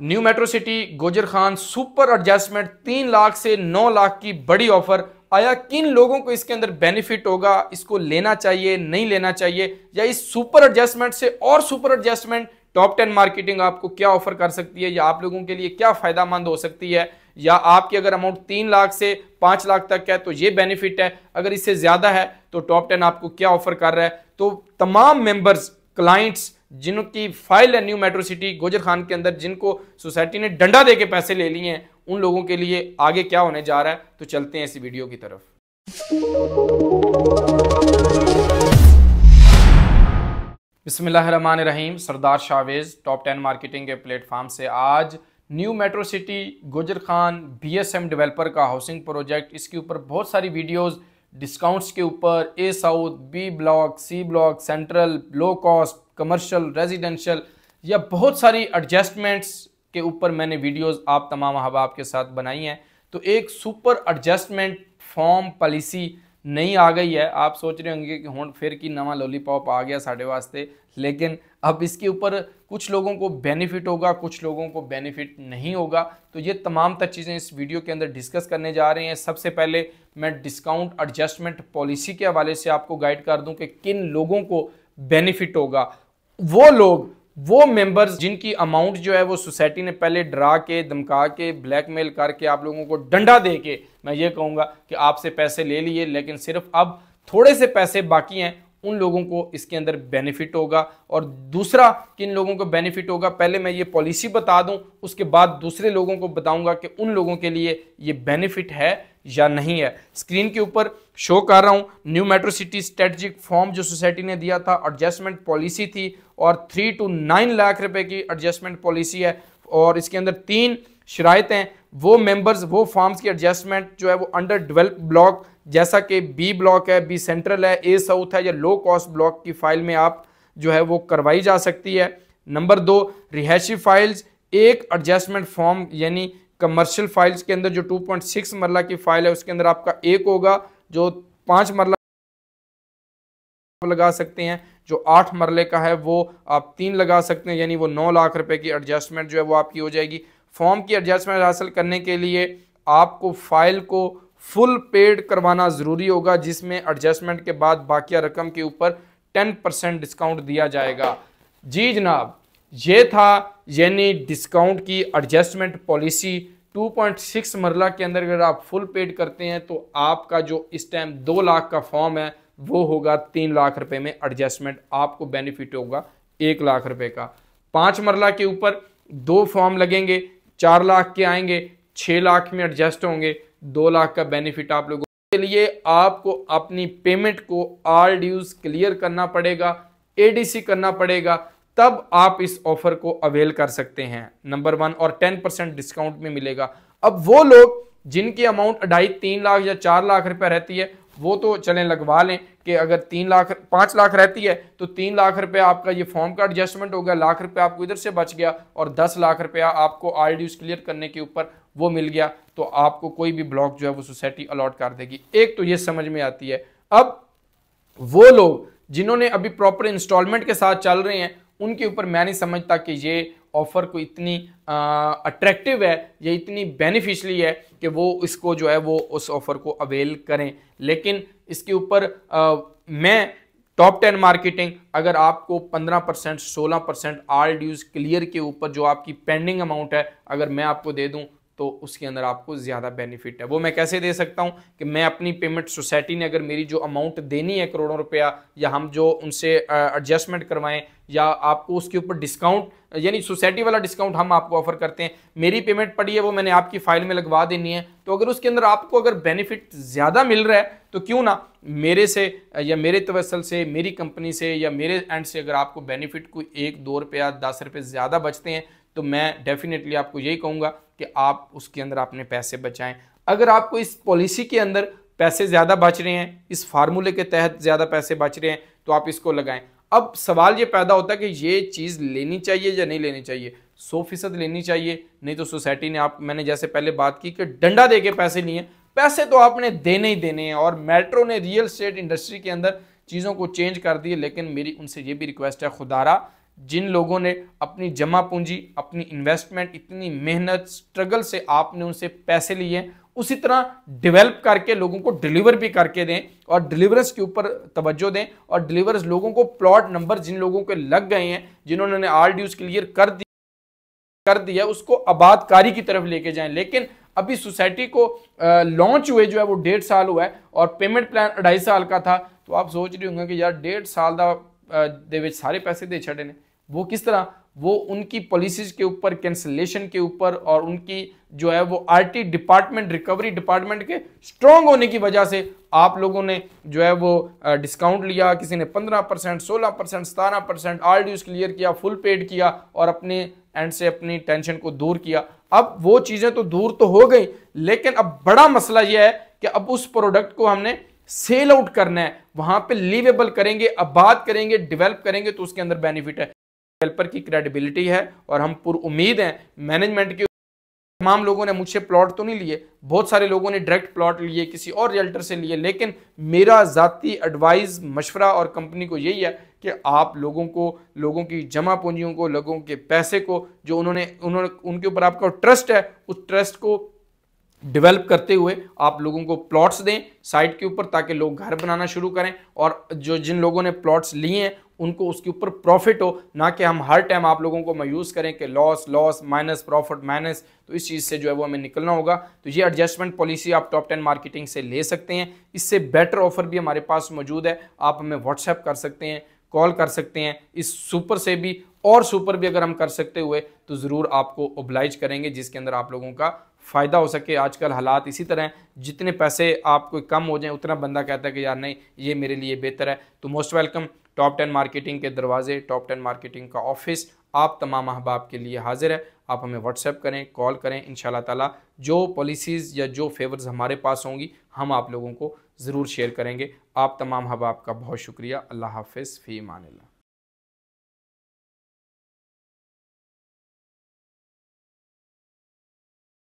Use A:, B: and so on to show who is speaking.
A: New metro city, Gujar Khan, super adjustment, तीन लाख से नौ लाख की बड़ी ऑफ़र। आया किन लोगों को इसके अंदर बेनिफिट होगा? इसको लेना चाहिए, नहीं लेना चाहिए? या इस सुपर एडजस्टमेंट से और super adjustment, top ten marketing आपको क्या ऑफ़र कर सकती है? या आप लोगों के लिए क्या फ़ायदा मंद हो सकती है? या आपकी अगर अमाउंट तीन लाख से पाँच लाख तक है तो ये बेनिफिट है। अगर इससे ज़्यादा है तो टॉप टेन आपको क्या ऑफ़र कर रहा है? तो तमाम मेंबर्स, क्लाइंट्स जिनकी फ़ाइल है new metro city, Gujar Khan के अंदर, जिनको सोसाइटी ने डंडा दे के पैसे ले लिए हैं, उन लोगों के लिए आगे क्या होने जा रहा है? तो चलते हैं इस वीडियो की तरफ़। बिस्मिल्लाह रहीम Sardar Shavez top ten marketing के प्लेटफॉर्म से आज new metro city, Gujar Khan BSM developer का हाउसिंग प्रोजेक्ट इसके ऊपर बहुत सारी वीडियोस डिस्काउंट्स के ऊपर A south B block C block central low cost commercial residential या बहुत सारी एडजस्टमेंट्स के ऊपर मैंने वीडियोस आप तमाम अहबाब के साथ बनाई हैं। तो एक सुपर एडजस्टमेंट फॉर्म पॉलिसी नई आ गई है। आप सोच रहे होंगे कि हूँ फिर की नवा लॉलीपॉप आ गया साढ़े वास्ते। लेकिन अब इसके ऊपर कुछ लोगों को बेनिफिट होगा, कुछ लोगों को बेनिफिट नहीं होगा। तो ये तमाम तर चीज़ें इस वीडियो के अंदर डिस्कस करने जा रहे हैं। सबसे पहले मैं डिस्काउंट एडजस्टमेंट पॉलिसी के हवाले से आपको गाइड कर दूँ कि किन लोगों को बेनिफिट होगा। वो लोग वो मेंबर्स जिनकी अमाउंट जो है वो सोसाइटी ने पहले डरा के, धमका के ब्लैकमेल करके आप लोगों को डंडा दे के मैं ये कहूँगा कि आपसे पैसे ले लिए, लेकिन सिर्फ़ अब थोड़े से पैसे बाकी हैं, उन लोगों को इसके अंदर बेनिफिट होगा। और दूसरा किन लोगों को बेनिफिट होगा, पहले मैं ये पॉलिसी बता दूँ, उसके बाद दूसरे लोगों को बताऊँगा कि उन लोगों के लिए ये बेनिफिट है या नहीं है। स्क्रीन के ऊपर शो कर रहा हूँ। New metro city strategic form जो सोसाइटी ने दिया था एडजस्टमेंट पॉलिसी थी और थ्री टू नाइन लाख रुपए की एडजस्टमेंट पॉलिसी है और इसके अंदर तीन शराइत हैं वो मेंबर्स वो फॉर्म्स की एडजस्टमेंट जो है वो अंडर डेवलप ब्लॉक जैसा कि बी ब्लॉक है बी सेंट्रल है ए साउथ है या लो कॉस्ट ब्लॉक की फ़ाइल में आप जो है वो करवाई जा सकती है। नंबर दो, रिहायशी फाइल्स एक एडजस्टमेंट फॉर्म यानी कमर्शियल फाइल्स के अंदर जो 2.6 मरला की फ़ाइल है, उसके अंदर आपका एक होगा, जो पाँच मरला लगा सकते हैं, जो आठ मरले का है, वो आप तीन लगा सकते हैं, यानी वो नौ लाख रुपए की एडजस्टमेंट जो है वो आपकी हो जाएगी। फॉर्म की एडजस्टमेंट हासिल करने के लिए आपको फ़ाइल को फुल पेड करवाना ज़रूरी होगा, जिसमें एडजस्टमेंट के बाद बाकिया रकम के ऊपर टेन परसेंट डिस्काउंट दिया जाएगा। जी जनाब, ये था यानी डिस्काउंट की एडजस्टमेंट पॉलिसी 2.6 मरला के अंदर अगर आप फुल पेड करते हैं तो आपका जो इस टाइम दो लाख का फॉर्म है, वो होगा तीन लाख रुपए में एडजस्टमेंट आपको बेनिफिट होगा एक लाख रुपए का। पाँच मरला के ऊपर दो फॉर्म लगेंगे, चार लाख के आएँगे छः लाख में एडजस्ट होंगे, दो लाख का बेनिफिट आप लोगों के। लिए आपको अपनी पेमेंट को आर ड्यूज क्लियर करना पड़ेगा एडीसी करना पड़ेगा तब आप इस ऑफ़र को अवेल कर सकते हैं। नंबर वन और टेन परसेंट डिस्काउंट में मिलेगा। अब वो लोग जिनकी अमाउंट ढाई तीन लाख या चार लाख रुपए रहती है, वो तो चलें लगवा लें कि अगर तीन लाख, पाँच लाख रहती है तो तीन लाख रुपए आपका ये फॉर्म का एडजस्टमेंट हो गया, लाख रुपए आपको इधर से बच गया, और दस लाख रुपया आपको आर क्लियर करने के ऊपर वो मिल गया तो आपको कोई भी ब्लॉक जो है वो सोसाइटी अलॉट कर देगी। एक तो ये समझ में आती है। अब वो लोग जिन्होंने अभी प्रॉपर इंस्टॉलमेंट के साथ चल रहे हैं उनके ऊपर मैं नहीं समझता कि ये ऑफ़र को इतनी अट्रैक्टिव है, ये इतनी बेनिफिशली है कि वो इसको जो है वो उस ऑफ़र को अवेल करें। लेकिन इसके ऊपर मैं टॉप टेन मार्केटिंग अगर आपको 15 परसेंट, सोलह परसेंट आर ड्यूज़ क्लियर के ऊपर जो आपकी पेंडिंग अमाउंट है, अगर मैं आपको दे दूँ तो उसके अंदर आपको ज़्यादा बेनिफिट है। वो मैं कैसे दे सकता हूँ कि मैं अपनी पेमेंट सोसाइटी ने अगर मेरी जो अमाउंट देनी है करोड़ों रुपया, या हम जो उनसे एडजस्टमेंट करवाएँ, या आपको उसके ऊपर डिस्काउंट यानी सोसाइटी वाला डिस्काउंट हम आपको ऑफ़र करते हैं। मेरी पेमेंट पड़ी है, वो मैंने आपकी फ़ाइल में लगवा देनी है। तो अगर उसके अंदर आपको अगर बेनिफिट ज़्यादा मिल रहा है तो क्यों ना मेरे से, या मेरे तवसल से, मेरी कंपनी से, या मेरे एंड से अगर आपको बेनिफिट कोई एक, दो रुपया, दस रुपये ज़्यादा बचते हैं तो मैं डेफिनेटली आपको यही कहूँगा कि आप उसके अंदर अपने पैसे बचाएँ। अगर आपको इस पॉलिसी के अंदर पैसे ज़्यादा बच रहे हैं, इस फार्मूले के तहत ज़्यादा पैसे बच रहे हैं तो आप इसको लगाएँ। अब सवाल ये पैदा होता है कि ये चीज़ लेनी चाहिए या नहीं लेनी चाहिए? सौ फ़ीसद लेनी चाहिए, नहीं तो सोसाइटी ने आप, मैंने जैसे पहले बात की कि डंडा दे के पैसे लिए। पैसे तो आपने देने ही देने हैं और मेट्रो ने रियल स्टेट इंडस्ट्री के अंदर चीज़ों को चेंज कर दिए, लेकिन मेरी उनसे ये भी रिक्वेस्ट है, खुदारा जिन लोगों ने अपनी जमा पूंजी, अपनी इन्वेस्टमेंट इतनी मेहनत स्ट्रगल से आपने उनसे पैसे लिए, उसी तरह डेवलप करके लोगों को डिलीवर भी करके दें और डिलीवरेंस के ऊपर तवज्जो दें और डिलीवरेंस लोगों को प्लॉट नंबर जिन लोगों के लग गए हैं, जिन्होंने आल ड्यूज क्लियर कर दिया कर दिया, उसको आबादकारी की तरफ़ लेके जाएँ। लेकिन अभी सोसाइटी को लॉन्च हुए जो है वो डेढ़ साल हुआ है और पेमेंट प्लान अढ़ाई साल का था तो आप सोच रहे होंगे कि यार डेढ़ साल का दे सारे पैसे दे छड़े ने। वो किस तरह? वो उनकी पॉलिसीज़ के ऊपर कैंसलेशन के ऊपर और उनकी जो है वो आरटी डिपार्टमेंट रिकवरी डिपार्टमेंट के स्ट्रॉन्ग होने की वजह से आप लोगों ने जो है वो डिस्काउंट लिया, किसी ने पंद्रह परसेंट, सोलह परसेंट, सतारह परसेंट आर ड्यूज क्लियर किया फुल पेड किया और अपने एंड से अपनी टेंशन को दूर किया। अब वो चीज़ें तो दूर तो हो गई, लेकिन अब बड़ा मसला यह है कि अब उस प्रोडक्ट को हमने सेल आउट करना है। वहाँ पे लिवेबल करेंगे, अब बात करेंगे डेवलप करेंगे तो उसके अंदर बेनिफिट है। डेवलपर की क्रेडिबिलिटी है और हम पुर उम्मीद हैं मैनेजमेंट की तमाम लोगों ने मुझसे प्लॉट तो नहीं लिए, बहुत सारे लोगों ने डायरेक्ट प्लॉट लिए, किसी और रियल्टर से लिए, लेकिन मेरा ज़ाती एडवाइस मशवरा और कंपनी को यही है कि आप लोगों को, लोगों की जमा पूंजियों को, लोगों के पैसे को, जो उन्होंने उन्होंने, उनके ऊपर आपका ट्रस्ट है, उस ट्रस्ट को डेवलप करते हुए आप लोगों को प्लॉट्स दें साइट के ऊपर ताकि लोग घर बनाना शुरू करें और जो जिन लोगों ने प्लॉट्स लिए हैं, उनको उसके ऊपर प्रॉफिट हो, ना कि हम हर टाइम आप लोगों को मायूस करें कि loss loss minus profit minus तो इस चीज़ से जो है वो हमें निकलना होगा। तो ये एडजस्टमेंट पॉलिसी आप टॉप टेन मार्केटिंग से ले सकते हैं। इससे बेटर ऑफ़र भी हमारे पास मौजूद है। आप हमें व्हाट्सएप कर सकते हैं कॉल कर सकते हैं। इस सुपर से भी और सुपर भी अगर हम कर सकते हुए तो ज़रूर आपको ओब्लाइज करेंगे, जिसके अंदर आप लोगों का फ़ायदा हो सके आजकल हालात इसी तरह हैं। जितने पैसे आपको कम हो जाएँ, उतना बंदा कहता है कि यार नहीं, ये मेरे लिए बेहतर है। तो most welcome top ten marketing के दरवाजे टॉप टेन मार्केटिंग का ऑफ़िस आप तमाम अहबाब के लिए हाजिर है। आप हमें व्हाट्सएप करें कॉल करें इन ताला। जो पॉलिसीज़ या जो फेवर्स हमारे पास होंगी, हम आप लोगों को ज़रूर शेयर करेंगे। आप तमाम अहबाब का बहुत शुक्रिया। अल्लाह हाफिज़, फ़ी मान